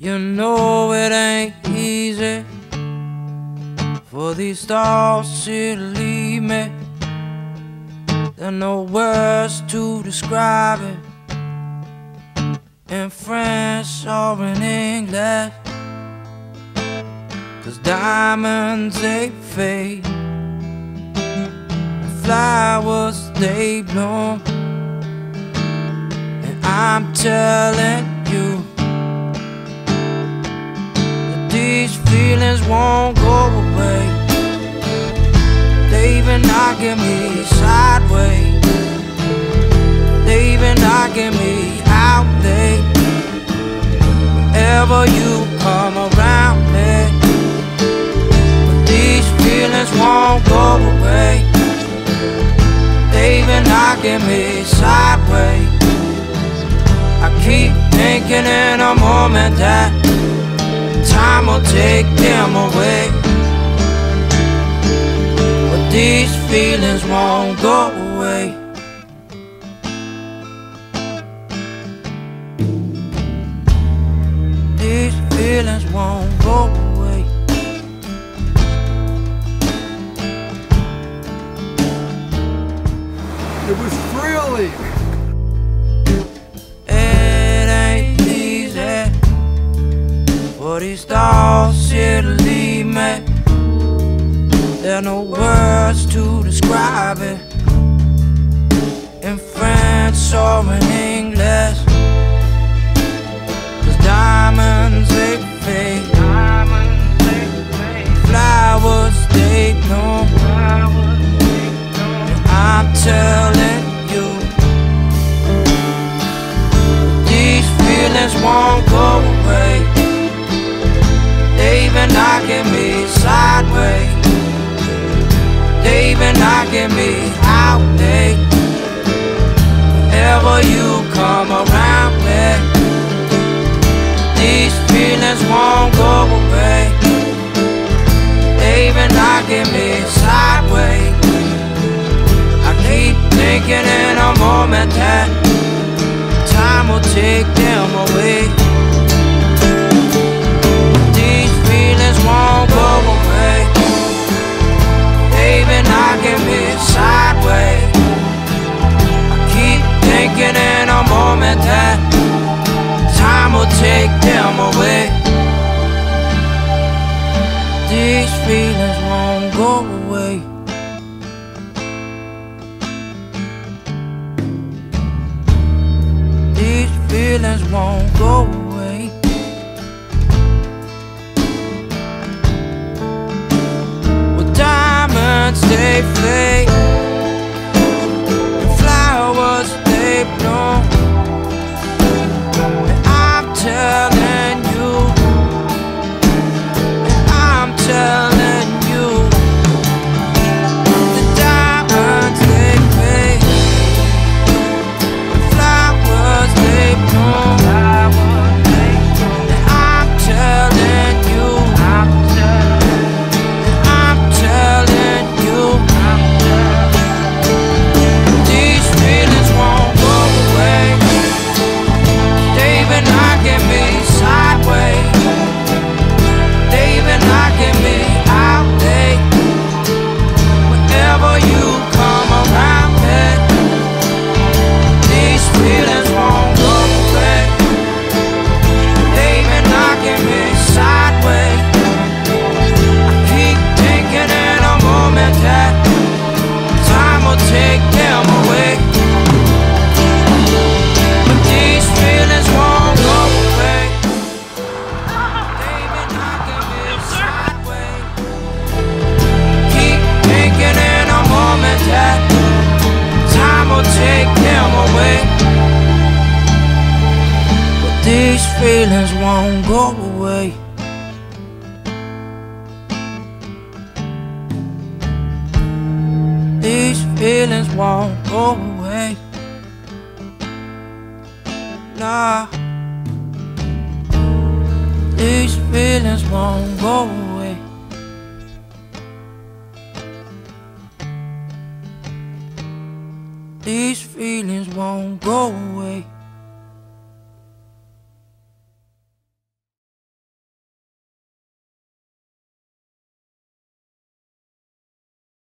You know it ain't easy for these thoughts to leave me. There are no words to describe it in French or in English. Cause diamonds they fade, and flowers they bloom. And I'm telling feelings won't go away. They even knocking me sideways. They even knocking me out there. Whenever you come around me, but these feelings won't go away. They even knocking me sideways. I keep thinking in a moment that time will take them away. But these feelings won't go away. These feelings won't go away. It was thrilling. For these thoughts here to leave me. There are no words to describe it in French or in Even knocking me sideways. They even knocking me out there. Whenever you come around me, these feelings won't go away. They even knocking me sideways. I keep thinking in a moment that time will take them away. Feelings won't go away. With diamonds they fade, feelings won't go away. These feelings won't go away. Nah. These feelings won't go away. These feelings won't go away.